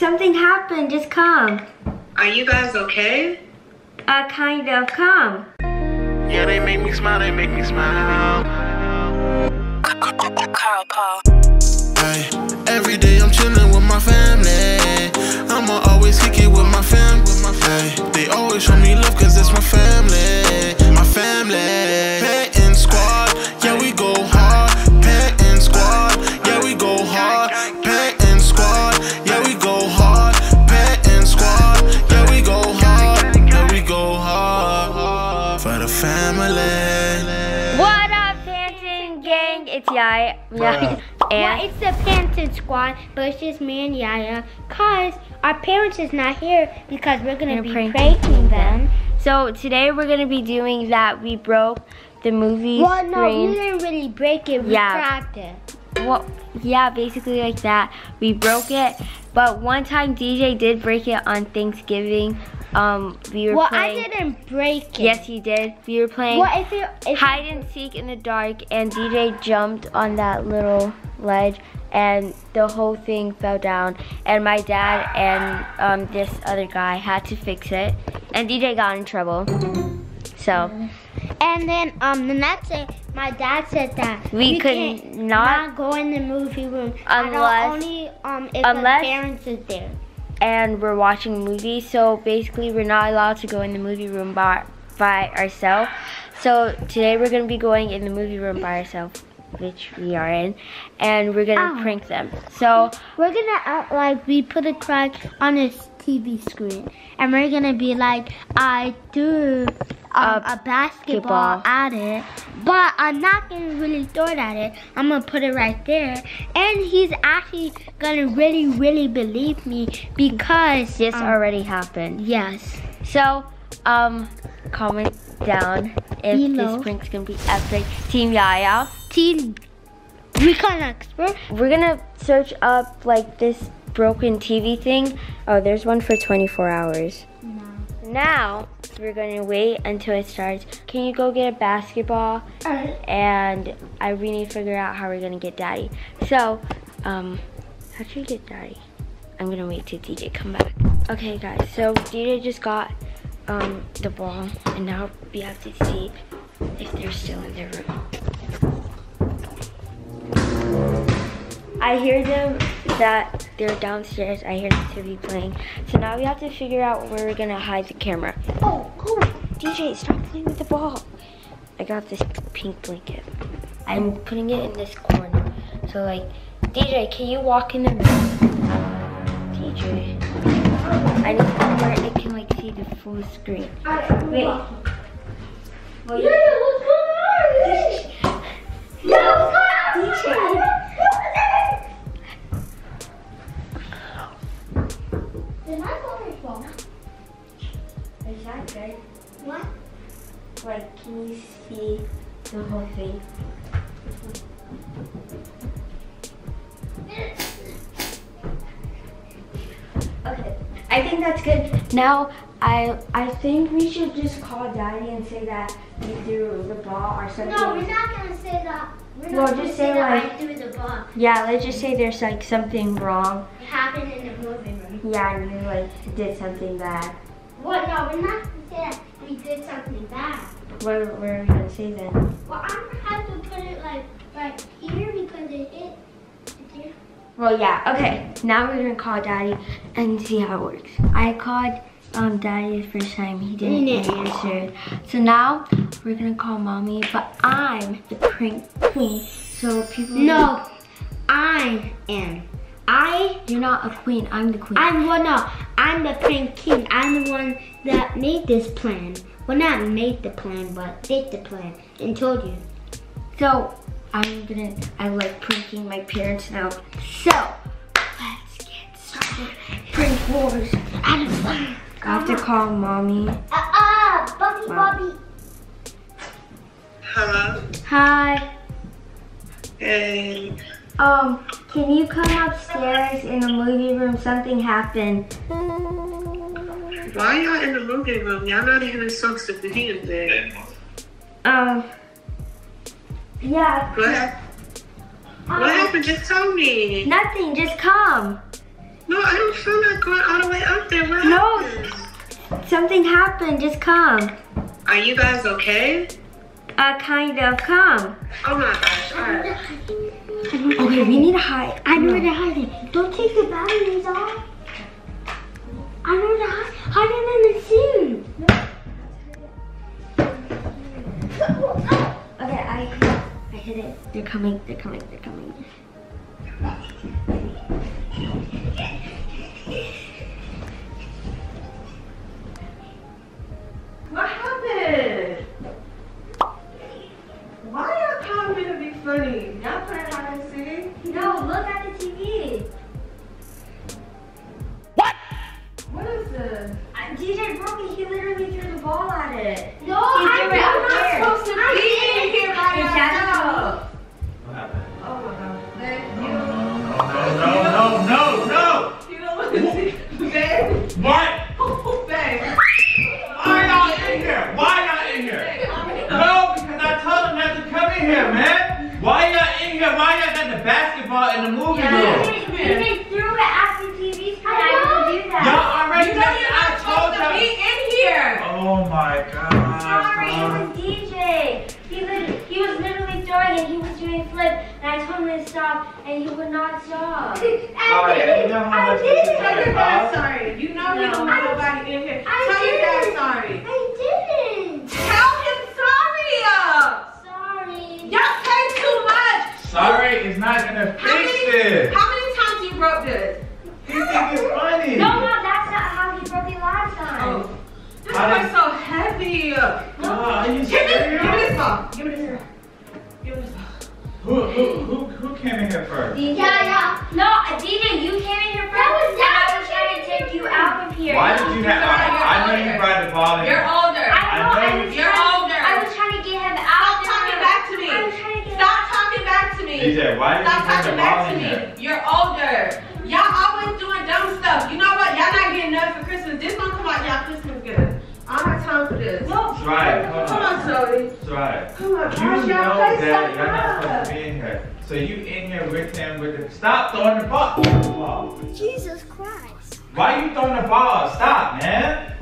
Something happened. Just come. Are you guys okay? Uh, kind of. Come. Yeah, they make me smile, they make me smile. Carl Paul. Hey, every day I'm chilling with my family. I'ma always kick it with my fam. Hey, they always show me love cause that's my family. Yaya. Yaya. Well, it's the Panton Squad, but it's just me and Yaya. Cause our parents is not here because we're gonna We're be pranking pranking them. so today we're gonna be doing that. We broke the movie Well, no, we didn't really break it. We Yeah. cracked it. Well, yeah, basically like that. We broke it, but one time DJ did break it on Thanksgiving. Um, we were Well, playing. I didn't break it. Yes, you did. We were playing Well, if you if hide and seek in the dark, and DJ jumped on that little ledge, and the whole thing fell down. And my dad and um, this other guy had to fix it, and DJ got in trouble. So and then um the next day, my dad said that We could can't not- go in the movie room Unless- only um if unless- the parents is there. And we're watching movies. So basically, we're not allowed to go in the movie room by by ourselves. So today we're gonna be going in the movie room by ourselves, which we are in, and we're gonna Ow. prank them. So We're gonna act like we put a crack on his TV screen, and we're gonna be like, I threw um, A a basketball basketball. at it, but I'm not gonna really throw it at it. I'm gonna put it right there, and he's actually gonna really, really believe me because this um, already happened. yes. So um, comment down if Below. this prank's gonna be epic. Team Yaya. Team Recon Expert. We're gonna search up like this broken TV thing. Oh, there's one for 24 hours. Now we're gonna wait until it starts. Can you go get a basketball? And I we need to figure out how we're gonna get Daddy. So, um, how should we get Daddy? I'm gonna wait till DJ come back. Okay, guys. So DJ just got um the ball, and now we have to see if they're still in their room. I hear them that they're downstairs. I hear the TV playing. So now we have to figure out where we're gonna hide the camera. Oh, cool. DJ, stop playing with the ball. I got this pink blanket. I'm putting it in this corner. So like, DJ, can you walk in the room? DJ. I need somewhere it can like see the full screen. Wait. Well, you- DJ. Is that good? What? Like, can you see the whole thing? Okay, I think that's good. Now, I I think we should just call Daddy and say that we threw the ball or something. No, we're not gonna say that. We're Well, not gonna just say say, that like- I threw the ball. Yeah, let's just say there's like something wrong. It happened in the movie room. Yeah, and you like did something bad. What? No, we're not gonna say that we did something bad. What, what are we gonna say then? Well, I'm gonna have to put it like right here because it here. Well, yeah, okay. Now we're gonna call Daddy and see how it works. I called um, Daddy the first time. He didn't didn't answer. So now we're gonna call Mommy, but I'm the prank queen. So people. No, I am. I You're not a queen. I'm the queen. I'm well no, I'm the prank king. I'm the one that made this plan. Well not made the plan, but did the plan and told you. so I'm gonna. I like pranking my parents now. So let's get started. Prank wars. I have to call Mommy. Ah, ah, Bobby, Wow. Bobby. Hello? Hi. Hey. Um, can you come upstairs in the movie room? Something happened. Why y'all in the movie room? Y'all not even supposed to be in there. Um, yeah. What, hap- what happened? Just tell me. Nothing, just come. No, I don't feel like happened? What No. happened? Something happened. Just come. Are you guys okay? Uh, kind of. Come. Oh my gosh. Alright. Okay, we need to hide. I know where to hide it. Don't take the batteries off. I know where to hide. Hide it in the scene. Okay, I I hit it. They're coming. They're coming. They're coming. And I told him to stop, and he would not stop. Sorry, and you know I did this Tell your gonna dad cost? sorry. You know he No. don't want nobody in here. I Tell your dad sorry. I didn't. Tell him sorry. uh. Sorry. Y'all play too much. Sorry, is not gonna How fix many, this. how many times you broke this? You think it's funny? No, no, that's not how he broke it last time. Oh. This How was did- so heavy. Are you Give me, give me this ball. Give me this ball. Give me this ball. Who, who, who, who came in here first? Yeah, yeah. No, DJ, you came in here first, That was and I was trying to take you out of here. Why did you have? Sorry, you're I know you older. brought the ball in. You're older. I know. I I, know was you're trying, older. I was trying to get him out. Stop out. talking back to me. I was trying to get Stop talking back to me. DJ, why did Stop you bring talking back to me. here? You're older. Y'all always doing dumb stuff. You know what? Y'all not getting enough for Christmas. This gonna come out y'all Christmas gift. I don't have time for this. No. That's right. Hold Come on, on. Zoe. That's right. Come on, You gosh, know y'all that you're not supposed to be in here. So you in here with him with the stop throwing the ball. ball. Jesus Christ. Why you throwing the ball? Stop, man.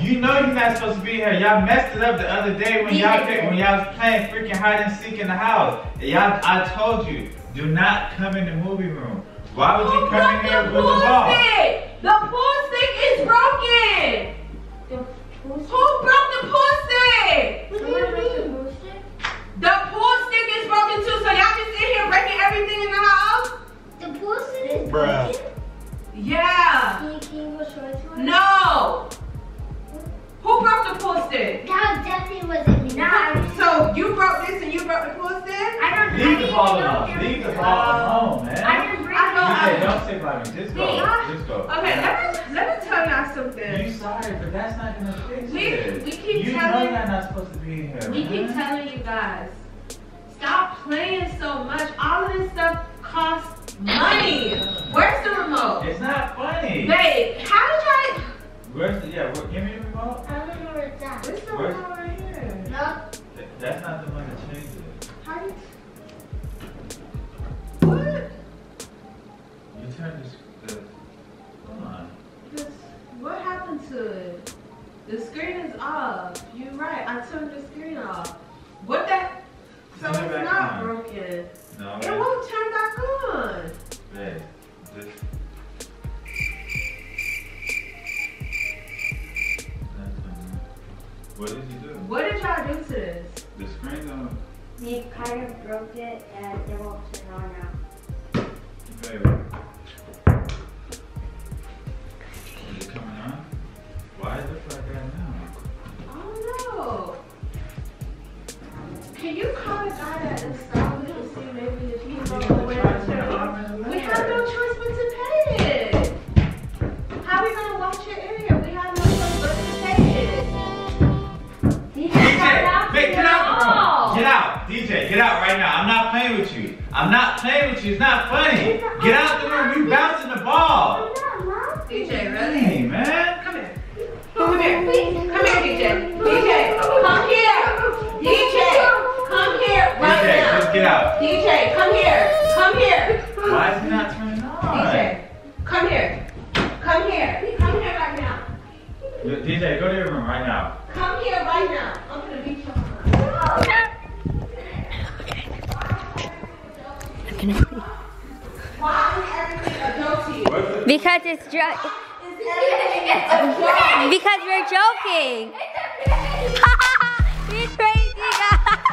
You know you're not supposed to be here. Y'all messed it up the other day when y'all when y'all was playing freaking hide and seek in the house. Y'all, I told you, do not come in the movie room. Why would you Who come in here the with the pool ball? stick? The pool stick is broken. Who broke the pool stick? What do you mean? The pool stick is broken too. So y'all just in here breaking everything in the house? The pool stick is Bruh. broken? Yeah. Can you, can you go show it to? No. Who broke the pool stick? That definitely wasn't me. Nah, So you broke this and you broke the pool stick? I don't. I Leave the didn't ball alone. Leave the was- ball alone, man. I didn't bring I know it. DJ, don't sit by me. Just go. Just go. Okay, let me let me tell y'all You something. sorry, but that's not gonna fix We- it. we keep you telling- you're not supposed to be here. We keep telling you guys, stop playing so much. All of this stuff costs money. Where's the remote? It's not funny. Babe, how did y'all? Where's the yeah? What, give me the remote. I don't know where it's at. It's the remote right here. No. Th- That's not the one that changes it. How do Can you call guy that installed it and see maybe if he knows the way to turn it off? We have no choice but to pay it. How we gonna watch it in here? We have no choice but to pay it. DJ, get out the Get out, DJ, get out right now. I'm not playing with you. I'm not playing with you. It's not funny. Get out the room. You bouncing the ball. I'm not laughing. DJ, really? Hey, man. Why is everything a joke to you? Because it's jo- because we're joking. He's crazy guys.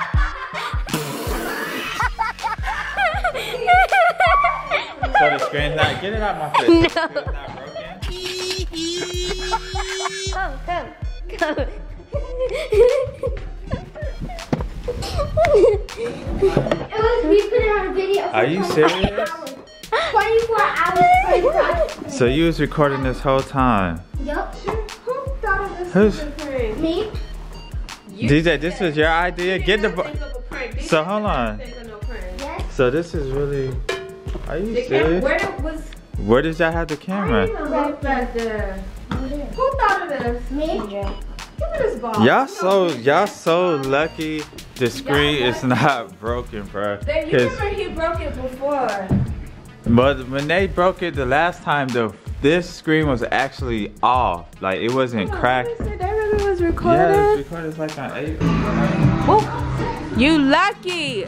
So the screen's not, get it out my face. No. The screen's not broken. Come, come, come. It was we put it on a video. Are you serious? 24 hours. So you was recording this whole time. Yup. Who thought of this Who's- as prank? Me? DJ, this was your idea? Get the did bo- not think of a prank. He So hold on. think of no prank. Yes. So this is really, are you The serious? Where it was Where did y'all have the I camera? didn't even look back there. Who thought of this? Me? Give me this ball. Y'all so, y'all so lucky the screen is not broken, bro. Then you remember he broke it before. But when they broke it the last time, the this screen was actually off. Like it wasn't cracked. They really was recorded. Yeah, it's recorded like on eight. You lucky.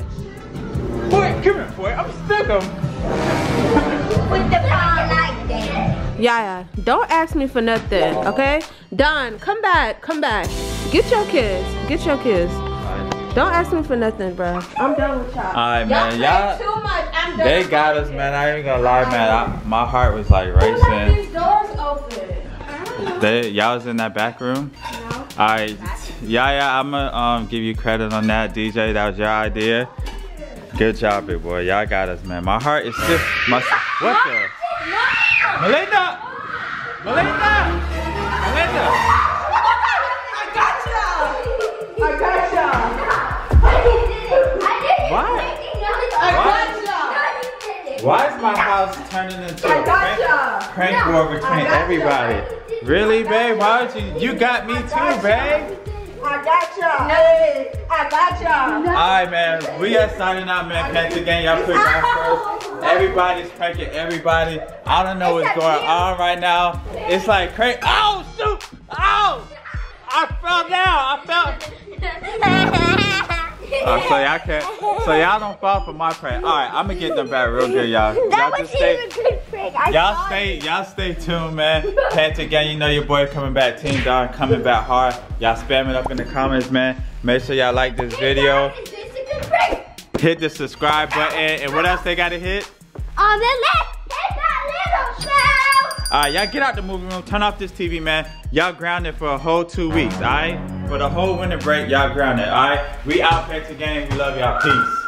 Boy, come here, boy. I'm stuck on. With the ball like that. Yeah, don't ask me for nothing, okay? Don, come back, come back. Get your kids, get your kids. Don't ask me for nothing, bro. I'm done with y'all. Alright, Y'all man. Y'all, too much. I'm done. they with got y'all. us, man. I ain't gonna lie, man. I, my heart was like Who left racing. these doors open? They, y'all was in that back room. Alright, yeah, yeah. I'ma um give you credit on that, DJ. That was your idea. Good job, big boy. Y'all got us, man. My heart is still. My what the? Malinda! Malinda! Malinda! Why is my house turning into I a got prank, y'all. war between I got everybody? Really, babe? Why don't you? You got me too, babe. I got y'all. I got y'all. Alright, man. We are signing out, man. Panther Gang, y'all put y'all first. Everybody's pranking everybody. I don't know what's going on right now. It's like crazy. Oh, shoot! Oh! I fell down. I fell. Uh, so y'all can't. So y'all don't fall for my prank. All right, I'm gonna get them back real good, y'all. That Y'all was stay. even good prank. Y'all stay, y'all stay tuned, man. Panther Gang, you know your boy coming back. Team Don coming back hard. Y'all spam it up in the comments, man. Make sure y'all like this video. Is this a good prank? Hit the subscribe button. And what else they gotta hit? On the left, hit that little bell. Alright, y'all get out the movie room. Turn off this TV, man. Y'all grounded for a whole two weeks, alright? For the whole winter break, y'all grounded, alright? We out Panther game. We love y'all. Peace.